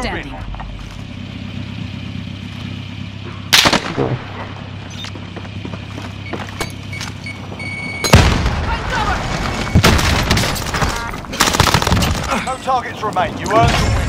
standing. No targets remain. You earned.